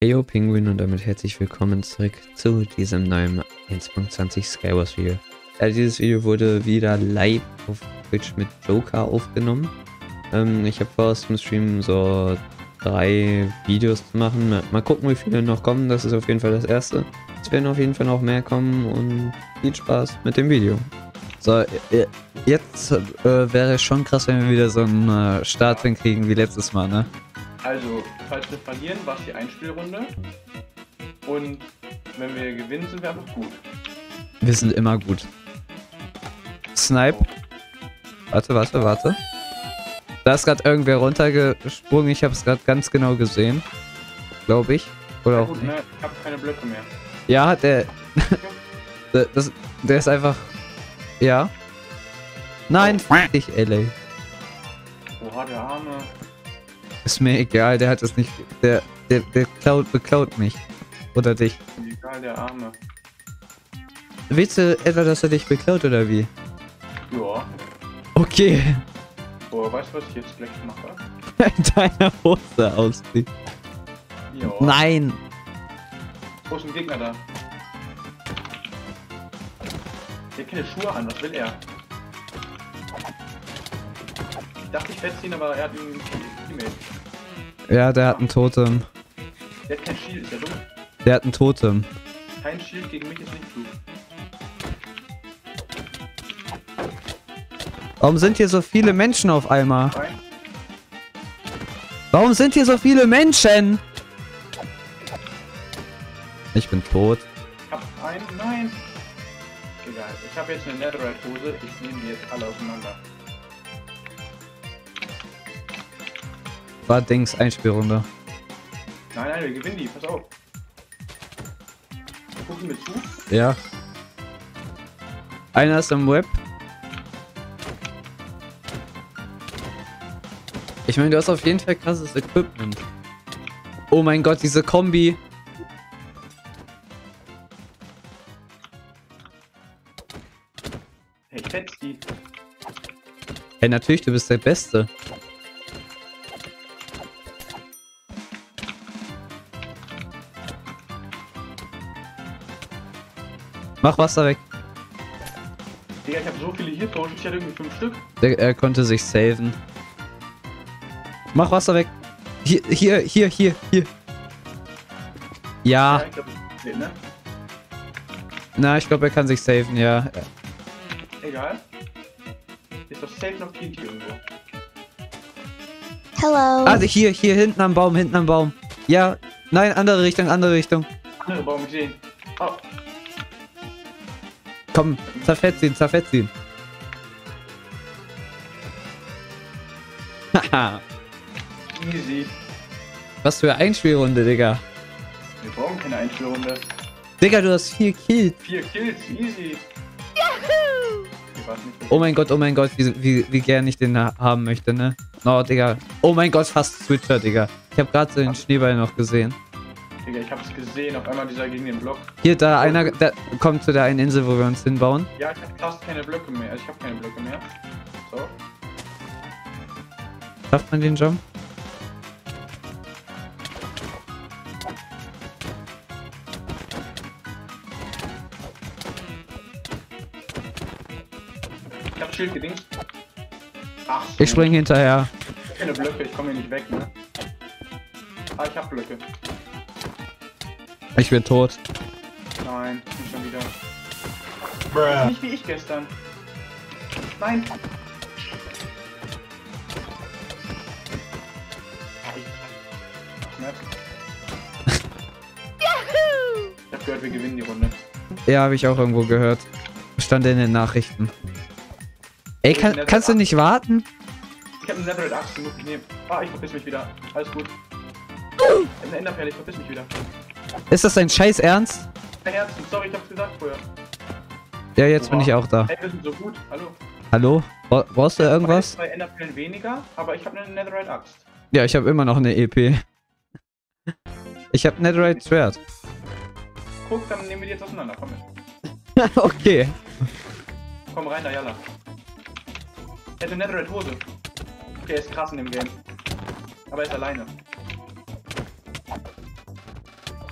Heyo Penguin und damit herzlich willkommen zurück zu diesem neuen 1.20 Skywars Video. Äh, dieses Video wurde wieder live auf Twitch mit Joker aufgenommen. Ähm, ich habe vor aus dem Stream so drei Videos zu machen. Mal, gucken wie viele noch kommen, das ist auf jeden Fall das erste. Es werden auf jeden Fall noch mehr kommen und viel Spaß mit dem Video. So, äh, jetzt äh, wäre es schon krass, wenn wir wieder so einen äh, Start hinkriegen wie letztes Mal, ne? Also, falls wir verlieren, war es die Einspielrunde. Und wenn wir gewinnen, sind wir einfach gut. Wir sind immer gut. Snipe. Warte, warte, warte. Da ist gerade irgendwer runtergesprungen. Ich habe es gerade ganz genau gesehen. Glaube ich. Oder Ja, auch gut, nicht. ne? Ich habe keine Blöcke mehr. Ja, der. der- das, der ist einfach. Ja. Nein, f dich, LA. Oha, der Arme. Ist mir egal, der hat es nicht. Der, der, der klaut, beklaut mich. Oder dich. Egal, der Arme. Willst du etwa, dass er dich beklaut oder wie? Ja. Okay. Boah, weißt du, was ich jetzt gleich mache? In deiner Hose aussieht. Ja. Nein. Wo ist ein Gegner da? Der hat keine Schuhe an, was will er? Ich dachte, ich werde ihn, aber er hat einen Teammate. Ja, der hat ein Totem. Der hat kein Shield, ist der dumm? Der hat ein Totem. Kein Shield gegen mich ist nicht gut. Warum sind hier so viele Menschen auf einmal? Warum sind hier so viele Menschen? Ich bin tot. Ich hab einen, nein! Egal, ich habe jetzt eine Netherite-Hose, ich nehme die jetzt alle auseinander. War Dings Einspielrunde. Nein, nein, wir gewinnen die, pass auf. Gucken wir zu. Ja. Einer ist im Web. Ich meine, du hast auf jeden Fall krasses Equipment. Oh mein Gott, diese Kombi. Hey, die. Hey, natürlich, du bist der Beste. Mach Wasser weg. Digga, ich habe so viele hier Potions, ich hatte irgendwie fünf Stück. Der, er konnte sich saven. Mach Wasser weg. Hier, hier, hier, hier, hier. Ja, ich glaube, das geht, ne? na, ich glaube, er kann sich saven, ja. Egal. Ist doch safe noch TNT irgendwo. Hello. Also hier, hier, hinten am Baum, hinten am Baum. Ja, nein, andere Richtung, andere Richtung. Andere Baum gesehen. Oh, Komm, zerfetz ihn, zerfetz ihn. Haha, easy. was für eine Einspielrunde, Digga. Wir brauchen keine Einspielrunde. Digga, du hast vier Kills. Vier Kills, easy. Nicht, Oh mein Gott, oh mein Gott, wie, wie, wie gern ich den ha- haben möchte, ne? Oh, Digga. Oh mein Gott, fast Switcher, Digga. Ich habe gerade so den Schneeball noch gesehen. Digga, ich hab's gesehen. Auf einmal dieser gegen den Block. Hier, da einer, da kommt zu der einen Insel, wo wir uns hinbauen. Ja, ich hab fast keine Blöcke mehr. Ich hab keine Blöcke mehr. So. Schafft man den Jump? Ich hab Schild gedingt. Ach. Ich spring hinterher. Keine Blöcke, ich komme hier nicht weg, ne? Ah, ich hab Blöcke. Ich bin tot. Nein, nicht schon wieder. Nicht wie ich gestern. Nein. Ich- Schmerz. Ich hab gehört, wir gewinnen die Runde. Ja, habe ich auch irgendwo gehört. Stand in den Nachrichten. Ey, kann, kannst du nicht warten? Ich hab eine Netherite Axt, die muss ich nehmen. Ah, ich verpiss mich wieder. Alles gut. Ich hab eine Enderperle, ich verpiss mich wieder. Ist das dein Scheiß Ernst? Ein Herzen, sorry, ich hab's gesagt vorher. Ja, jetzt bin Oha. ich auch da. Ey, wir sind so gut. Hallo. Hallo? Bra brauchst du irgendwas? Zwei Enderperlen weniger, aber ich habe eine Netherite Axt. Ja, ich habe immer noch eine EP. Ich habe Netherite Schwert. Guck, dann nehmen wir die jetzt auseinander. Komm mit. okay. Komm rein, da Jalla. Er hat eine Netherite Hose. Okay, er ist krass in dem Game. Aber er ist alleine.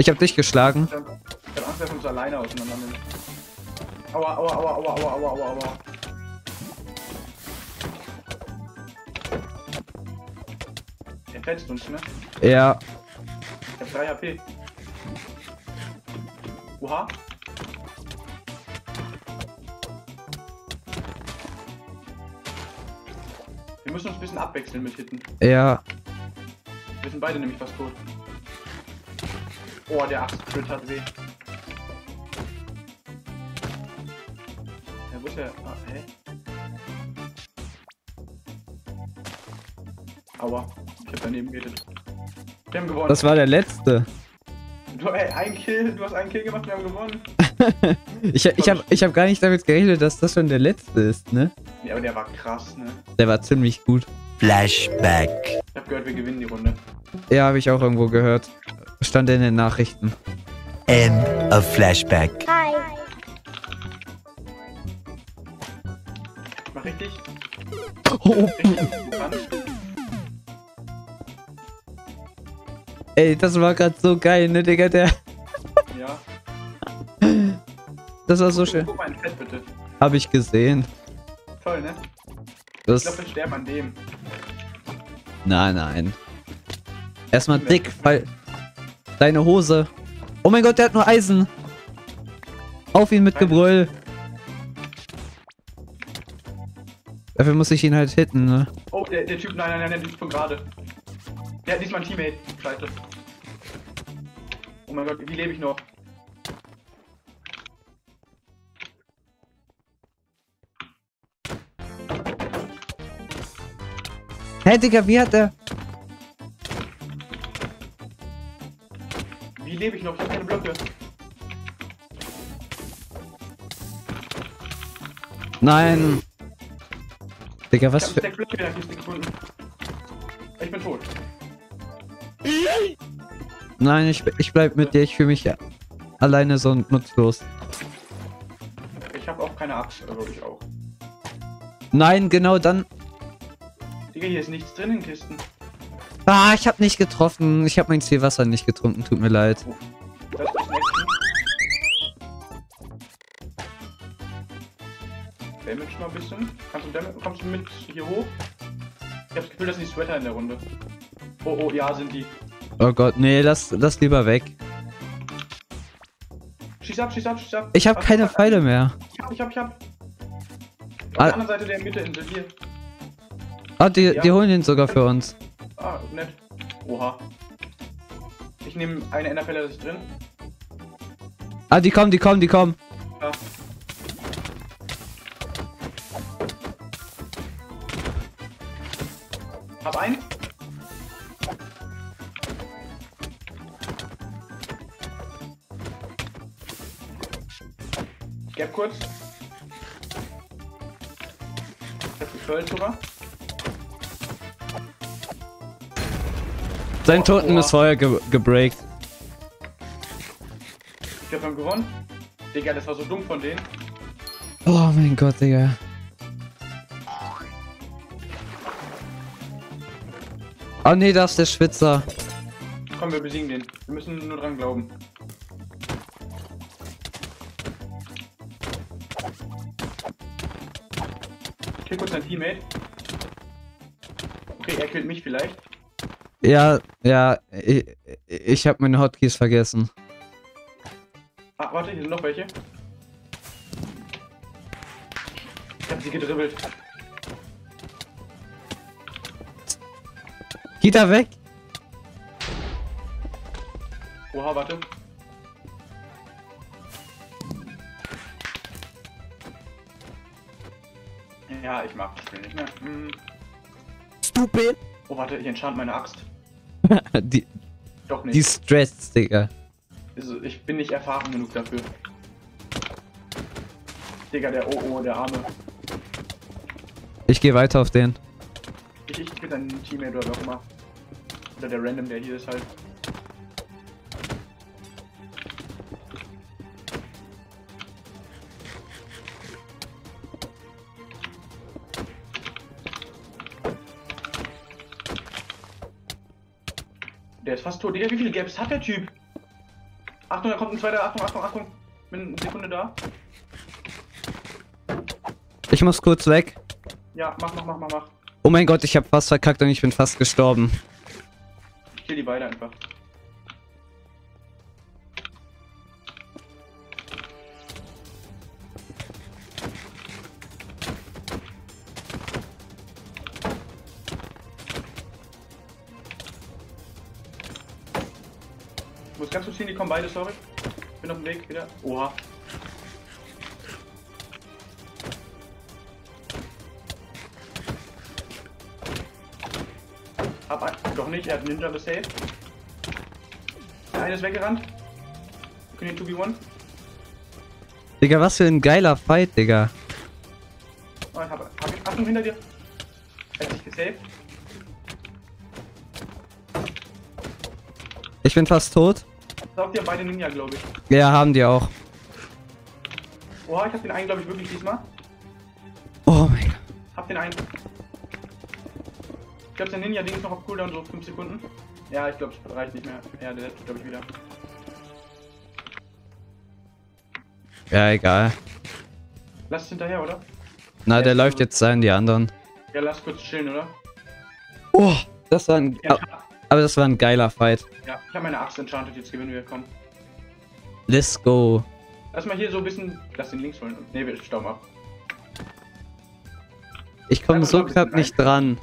Ich hab dich geschlagen. Ich hab, Angst, dass wir uns alleine auseinander nehmen. Aua, aua, aua, aua, aua, aua, aua, aua. Der fetzt uns, ne? Ja. Ich hab 3 HP. Oha. Wir müssen uns ein bisschen abwechseln mit Hitten. Ja. Wir sind beide nämlich fast tot. Oh, der Axtcrit hat weh. Ja, wo ist der? Ah, hä? Aua, ich hab daneben geredet. Wir haben gewonnen. Das war der letzte. du, ey, ein Kill, du hast einen Kill gemacht, wir haben gewonnen. Ich, ich hab, ich hab gar nicht damit gerechnet, dass das schon der letzte ist, ne? Ja, aber der war krass, ne? Der war ziemlich gut. Flashback. Ich hab gehört, wir gewinnen die Runde. Ja, habe ich auch irgendwo gehört. Stand in den Nachrichten. End of Flashback. Mach richtig. Oh, Richtig. Du kannst. ey, das war gerade so geil, ne, Digga? Der, Ja. das war so schön. Guck mal in Fett, bitte. Habe ich gesehen. Toll, ne? Ich Das, glaube, wir sterben an dem. nein, nein. Erstmal dick, weil deine Hose. Oh mein Gott, der hat nur Eisen. Auf ihn mit Gebrüll. Dafür muss ich ihn halt hitten, ne? Oh, der, der Typ, nein, nein, nein, der Typ von gerade. Der hat diesmal ein Teammate. Scheiße. Oh mein Gott, wie lebe ich noch? Hä, Digga, wie hat er... lebe ich noch? Ich habe keine Blöcke. Nein. Digga, Ich was habe für... Blöcke. Ich bin tot. Nein, ich, ich bleib mit dir. Ich fühle mich alleine so nutzlos. Ich habe auch keine Axt, also ich auch. Nein, genau dann... Digga, hier ist nichts drin in Kisten. Ah, ich habe nicht getroffen. Ich habe mein Zielwasser nicht getrunken. Tut mir leid. Damage noch ein bisschen. Kannst du Damage, kommst du mit hier hoch? Ich habe das Gefühl, das sind die Sweater in der Runde. Oh, oh, ja, sind die. Oh Gott, nee, lass, lass lieber weg. Schieß ab, schieß ab, schieß ab. Ich habe keine warte, Pfeile mehr. Ich hab, ich hab, ich hab. Auf Ah. der anderen Seite der Mitteinsel, hier. Ah, die, Ja. die holen den sogar für uns. Ah, nett. Oha. Ich nehme eine Enderpelle, das ist drin. Ah, die kommen, die kommen, die kommen. Ja. Hab einen. Ich geb kurz. Ich hab gefüllt sogar. Sein Toten ist vorher ge gebreakt. Ich hab haben gewonnen. Digga, das war so dumm von denen. Oh mein Gott, Digga. Oh nee, da ist der Schwitzer. Komm, wir besiegen den. Wir müssen nur dran glauben. Ich kill kurz sein Teammate. Okay, er killt mich vielleicht. Ja, ja, ich, ich habe meine Hotkeys vergessen. Ah, warte, hier sind noch welche. Ich hab sie gedribbelt. Geht da weg? Oha, warte. Ja, ich mag das Spiel nicht mehr. Hm. Stupid. Oh, warte, ich enchant meine Axt. Die, Doch nicht. die Stress, Digga. Also, ich bin nicht erfahren genug dafür. Digga, der oh, der Arme. Ich gehe weiter auf den. Ich, ich bin ein Teammate oder wer auch immer. Oder der Random, der hier ist halt. Der ist fast tot. Digga, wie viele Gaps hat der Typ? Achtung, da kommt ein zweiter. Achtung, Achtung, Achtung. Bin eine Sekunde da. Ich muss kurz weg. Ja, mach, mach, mach, mach, mach. Oh mein Gott, ich habe fast verkackt und ich bin fast gestorben. Ich kill die beide einfach. Ganz kurz hin, die kommen beide, sorry. Bin auf dem Weg wieder. Oha. Hab ein, doch nicht, er hat Ninja besaved. Der eine ist weggerannt. Wir können den 2v1. Digga, was für ein geiler Fight, Digga. Oh, ich hab, hab ich, Achtung hinter dir. Er hat sich gesaved. Ich bin fast tot. Saugt ihr beide Ninja, glaube ich. Ja, haben die auch. Oha, ich hab den einen, glaube ich, wirklich diesmal. Oh mein Gott. Hab den einen. Ich glaube, der Ninja-Ding ist noch auf Cooldown, so 5 Sekunden. Ja, ich glaube, es reicht nicht mehr. Ja, der letzte, glaube ich, wieder. Ja, egal. Lass es hinterher, oder? Na, der läuft jetzt sein, die anderen. Ja, lass kurz chillen, oder? Oh, das war ein... Ja, Aber das war ein geiler Fight. ja ich habe meine Axt enchanted, jetzt gewinnen wir. Komm. Let's go. Lass mal hier so ein bisschen. Lass den links holen. Ne, wir stauben ab. Ich komme so knapp nicht dran.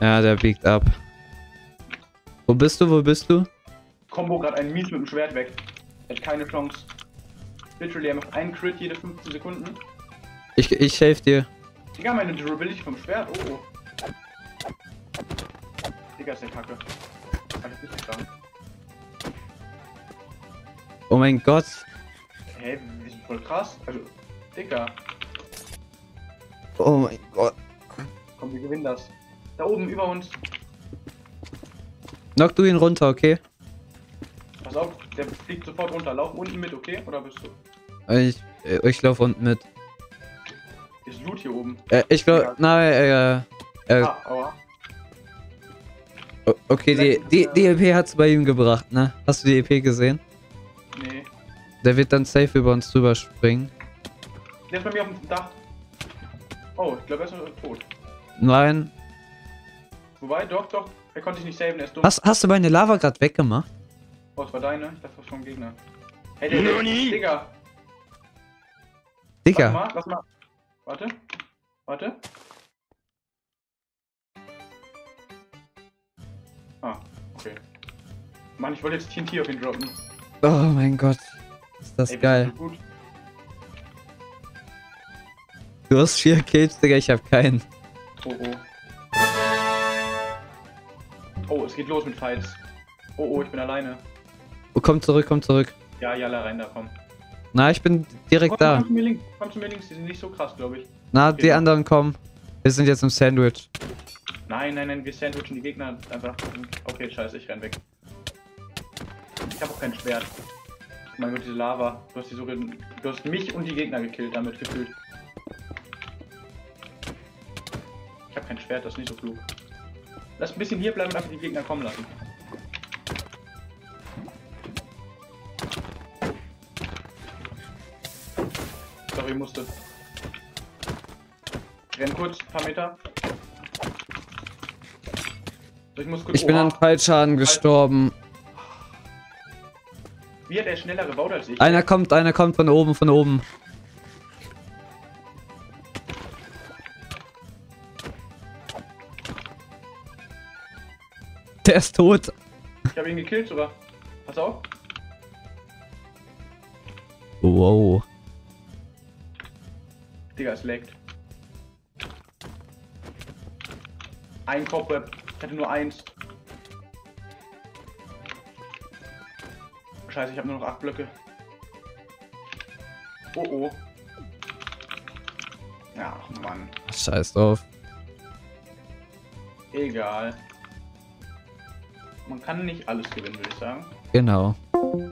Ja, der biegt ab. Wo bist du? Wo bist du? Combo gerade einen Mies mit dem Schwert weg. Hat keine Chance. Literally, er macht einen Crit jede 15 Sekunden. Ich, ich helfe dir. Digga, meine Durability vom Schwert. Oh, oh. Der Kacke. Hab ich nicht verstanden. Oh mein Gott. Hä, wir sind voll krass. Also, Digga, Oh mein Gott. komm, wir gewinnen das. Da oben über uns. Knock du ihn runter, okay? Pass auf, der fliegt sofort runter. Lauf unten mit, okay? Oder bist du? Ich, äh, ich laufe unten mit. Ist Loot hier oben. Äh, ich glaube, nein, äh, äh, Ah, aua. Okay, die, die, die EP hat's bei ihm gebracht, ne? Hast du die EP gesehen? Nee. Der wird dann safe über uns drüber springen. Der ist bei mir auf dem Dach. Oh, ich glaube, er ist tot. Nein. Wobei, doch, doch. Er konnte sich nicht saven, er ist dumm. Hast, hast du meine Lava gerade weggemacht? Oh, das war deine? Ich dachte, das war schon ein Gegner. Hey, der, der, Digga. Warte Digga. mal, lass mal. Warte. Warte. Ah, okay. Mann, ich wollte jetzt TNT auf ihn droppen. Oh mein Gott. Ist das Ey, geil. gut. Du hast vier Kills, Digga, ich hab keinen. Oh, oh. Oh, es geht los mit Fights. Oh, oh, ich bin alleine. Oh, komm zurück, komm zurück. Ja, Jalla, rein da, komm. Na, ich bin direkt Komm, da. komm zu mir links, komm zu mir links, die sind nicht so krass, glaube ich. Na, Okay. die anderen kommen. Wir sind jetzt im Sandwich. Nein, nein, nein, wir sandwichen die Gegner einfach. Okay, scheiße, ich renn weg. Ich habe auch kein Schwert. Mein Gott, diese Lava. Du hast die so Du hast mich und die Gegner gekillt damit gefühlt. Ich habe kein Schwert, das ist nicht so klug. Lass ein bisschen hier bleiben und einfach die Gegner kommen lassen. Sorry, musste. Renn kurz, ein paar Meter. Ich muss kurz. Ich bin an Fallschaden gestorben. Wie hat er schneller gebaut als ich? Einer kommt, einer kommt von oben, von oben. Der ist tot. Ich habe ihn gekillt sogar. Pass auf. Wow. Digga, es leckt. Ein Cobweb. Ich hatte nur eins. Scheiße, ich habe nur noch acht Blöcke. Oh oh. Ach Mann. Scheiß drauf. Egal. Man kann nicht alles gewinnen, würde ich sagen. Genau.